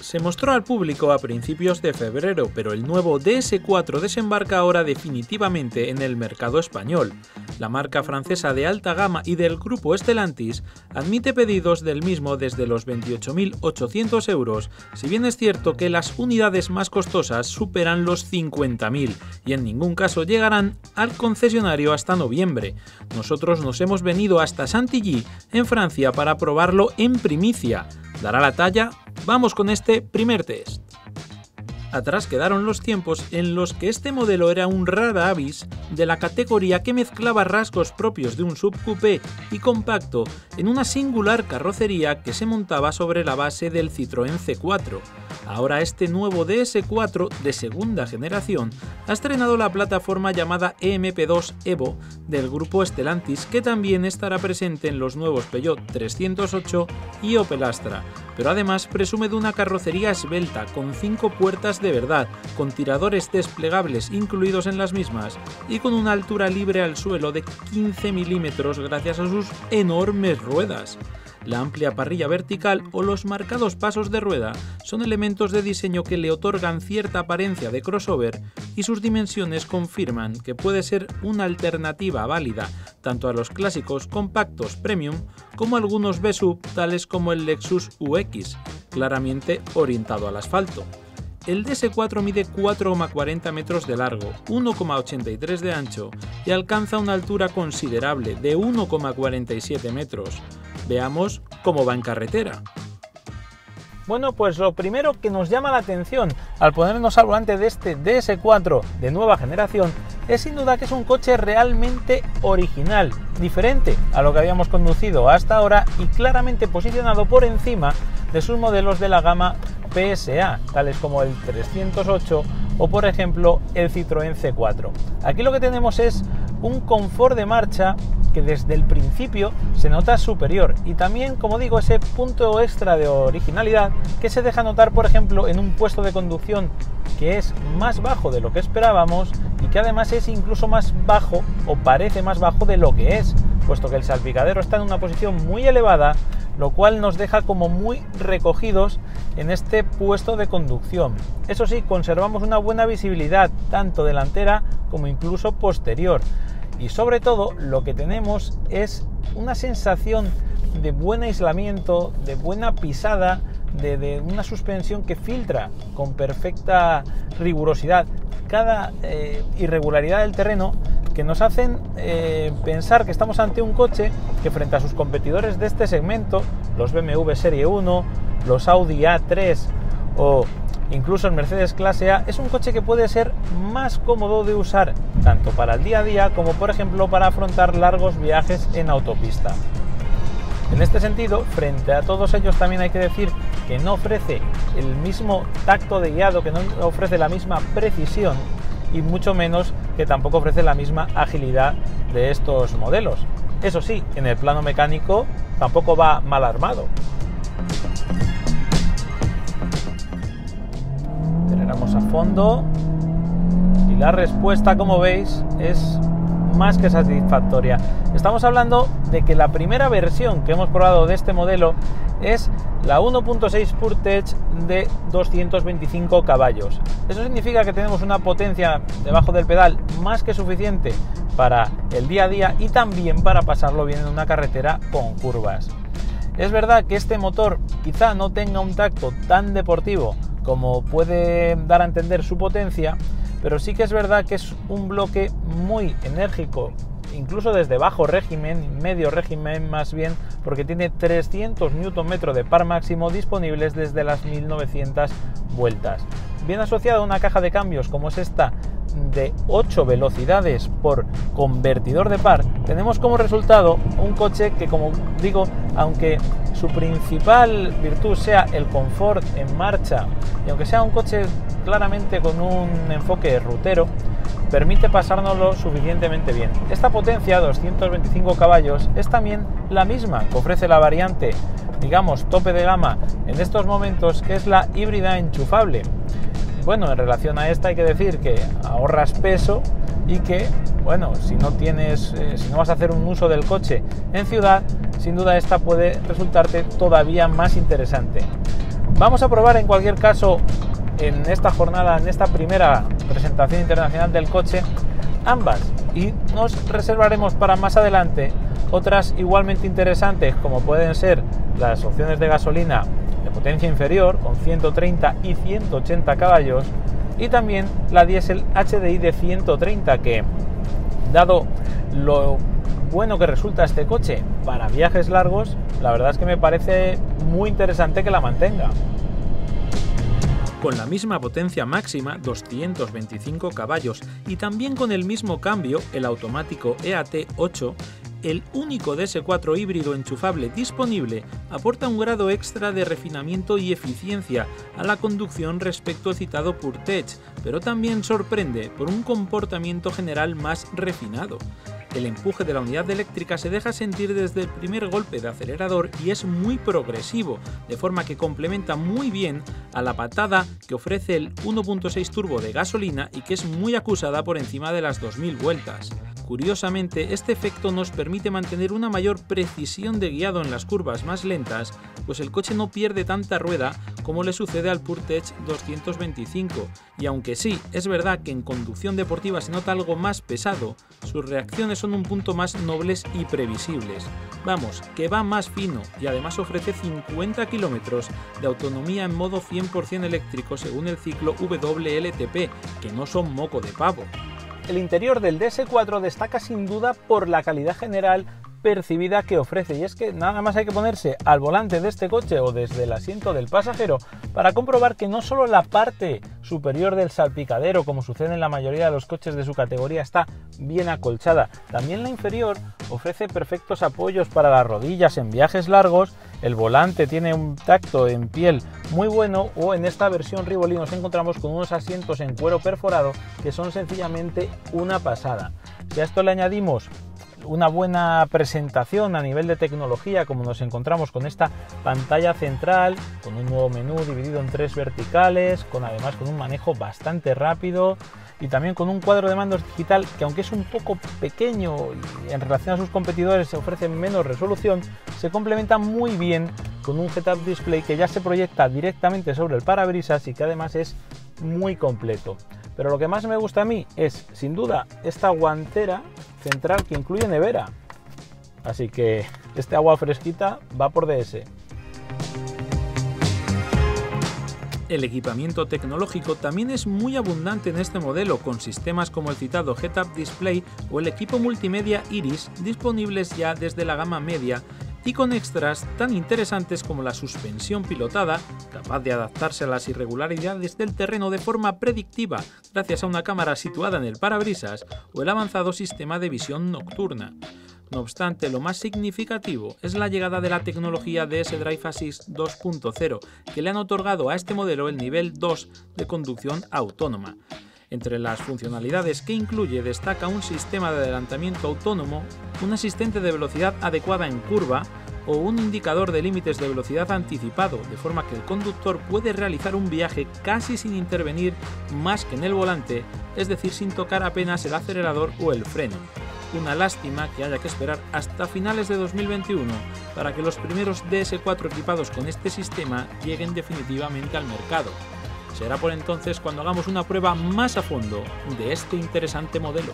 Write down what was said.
Se mostró al público a principios de febrero, pero el nuevo DS4 desembarca ahora definitivamente en el mercado español. La marca francesa de alta gama y del grupo Stellantis admite pedidos del mismo desde los 28.800 euros, si bien es cierto que las unidades más costosas superan los 50.000 y en ningún caso llegarán al concesionario hasta noviembre. Nosotros nos hemos venido hasta Chantilly, en Francia, para probarlo en primicia. ¿Dará la talla? Vamos con este primer test. Atrás quedaron los tiempos en los que este modelo era un rara avis de la categoría que mezclaba rasgos propios de un subcoupé y compacto en una singular carrocería que se montaba sobre la base del Citroën C4. Ahora este nuevo DS4 de segunda generación ha estrenado la plataforma llamada EMP2 Evo del grupo Stellantis que también estará presente en los nuevos Peugeot 308 y Opel Astra, pero además presume de una carrocería esbelta con cinco puertas de verdad, con tiradores desplegables incluidos en las mismas y con una altura libre al suelo de 15 milímetros gracias a sus enormes ruedas. La amplia parrilla vertical o los marcados pasos de rueda son elementos de diseño que le otorgan cierta apariencia de crossover y sus dimensiones confirman que puede ser una alternativa válida tanto a los clásicos compactos premium como a algunos B-Sub tales como el Lexus UX, claramente orientado al asfalto. El DS4 mide 4,40 metros de largo, 1,83 de ancho y alcanza una altura considerable de 1,47 metros. Veamos cómo va en carretera. Bueno, pues lo primero que nos llama la atención al ponernos al volante de este DS4 de nueva generación es sin duda que es un coche realmente original, diferente a lo que habíamos conducido hasta ahora y claramente posicionado por encima de sus modelos de la gama PSA, tales como el 308 o por ejemplo el Citroën C4. Aquí lo que tenemos es un confort de marcha que desde el principio se nota superior y también, como digo, ese punto extra de originalidad que se deja notar, por ejemplo, en un puesto de conducción que es más bajo de lo que esperábamos y que además es incluso más bajo o parece más bajo de lo que es, puesto que el salpicadero está en una posición muy elevada, lo cual nos deja como muy recogidos en este puesto de conducción. Eso sí, conservamos una buena visibilidad tanto delantera como incluso posterior y sobre todo lo que tenemos es una sensación de buen aislamiento, de buena pisada, de, una suspensión que filtra con perfecta rigurosidad cada eh, irregularidad del terreno que nos hacen eh, pensar que estamos ante un coche que frente a sus competidores de este segmento, los BMW Serie 1, los Audi A3 o incluso el Mercedes Clase A, es un coche que puede ser más cómodo de usar tanto para el día a día como por ejemplo para afrontar largos viajes en autopista. En este sentido, frente a todos ellos también hay que decir que no ofrece el mismo tacto de guiado, que no ofrece la misma precisión y mucho menos que tampoco ofrece la misma agilidad de estos modelos. Eso sí, en el plano mecánico tampoco va mal armado. Aceleramos a fondo y la respuesta, como veis, es más que satisfactoria. Estamos hablando de que la primera versión que hemos probado de este modelo es la 1.6 PureTech de 225 caballos. Eso significa que tenemos una potencia debajo del pedal más que suficiente para el día a día y también para pasarlo bien en una carretera con curvas. Es verdad que este motor quizá no tenga un tacto tan deportivo como puede dar a entender su potencia, pero sí que es verdad que es un bloque muy enérgico, incluso desde bajo régimen, medio régimen más bien, porque tiene 300 Nm de par máximo disponibles desde las 1900 vueltas. Bien asociado a una caja de cambios como es esta de 8 velocidades por convertidor de par, tenemos como resultado un coche que, como digo, aunque su principal virtud sea el confort en marcha, y aunque sea un coche claramente con un enfoque rutero, permite pasárnoslo suficientemente bien. Esta potencia, 225 caballos, es también la misma que ofrece la variante, digamos, tope de gama en estos momentos, que es la híbrida enchufable. Bueno, en relación a esta hay que decir que ahorras peso y que, bueno, si no tienes, eh, si no vas a hacer un uso del coche en ciudad, sin duda esta puede resultarte todavía más interesante. Vamos a probar en cualquier caso en esta jornada, en esta primera presentación internacional del coche, ambas y nos reservaremos para más adelante otras igualmente interesantes como pueden ser las opciones de gasolina de potencia inferior con 130 y 180 caballos y también la diésel HDI de 130 que dado lo bueno que resulta este coche para viajes largos, la verdad es que me parece muy interesante que la mantenga. Con la misma potencia máxima, 225 caballos, y también con el mismo cambio, el automático EAT8, el único DS4 híbrido enchufable disponible aporta un grado extra de refinamiento y eficiencia a la conducción respecto al citado PureTech, pero también sorprende por un comportamiento general más refinado. El empuje de la unidad eléctrica se deja sentir desde el primer golpe de acelerador y es muy progresivo, de forma que complementa muy bien a la patada que ofrece el 1.6 turbo de gasolina y que es muy acusada por encima de las 2000 vueltas. Curiosamente, este efecto nos permite mantener una mayor precisión de guiado en las curvas más lentas, pues el coche no pierde tanta rueda como le sucede al PureTech 225, y aunque sí, es verdad que en conducción deportiva se nota algo más pesado, sus reacciones son un punto más nobles y previsibles. Vamos, que va más fino y además ofrece 50 kilómetros de autonomía en modo 100% eléctrico según el ciclo WLTP, que no son moco de pavo. El interior del DS4 destaca sin duda por la calidad general percibida que ofrece. Y es que nada más hay que ponerse al volante de este coche o desde el asiento del pasajero para comprobar que no solo la parte superior del salpicadero como sucede en la mayoría de los coches de su categoría está bien acolchada, también la inferior ofrece perfectos apoyos para las rodillas en viajes largos el volante tiene un tacto en piel muy bueno o en esta versión Rivoli nos encontramos con unos asientos en cuero perforado que son sencillamente una pasada. Si a esto le añadimos una buena presentación a nivel de tecnología, como nos encontramos con esta pantalla central, con un nuevo menú dividido en tres verticales, con además con un manejo bastante rápido y también con un cuadro de mandos digital que aunque es un poco pequeño y en relación a sus competidores se ofrece menos resolución, se complementa muy bien con un head-up display que ya se proyecta directamente sobre el parabrisas y que además es muy completo. Pero lo que más me gusta a mí es, sin duda, esta guantera central que incluye nevera. Así que este agua fresquita va por DS. El equipamiento tecnológico también es muy abundante en este modelo, con sistemas como el citado Head-Up Display o el equipo multimedia Iris disponibles ya desde la gama media y con extras tan interesantes como la suspensión pilotada, capaz de adaptarse a las irregularidades del terreno de forma predictiva gracias a una cámara situada en el parabrisas, o el avanzado sistema de visión nocturna. No obstante, lo más significativo es la llegada de la tecnología DS Drive Assist 2.0, que le han otorgado a este modelo el nivel 2 de conducción autónoma. Entre las funcionalidades que incluye destaca un sistema de adelantamiento autónomo, un asistente de velocidad adecuada en curva o un indicador de límites de velocidad anticipado, de forma que el conductor puede realizar un viaje casi sin intervenir más que en el volante, es decir, sin tocar apenas el acelerador o el freno. Una lástima que haya que esperar hasta finales de 2021 para que los primeros DS4 equipados con este sistema lleguen definitivamente al mercado. Será por entonces cuando hagamos una prueba más a fondo de este interesante modelo.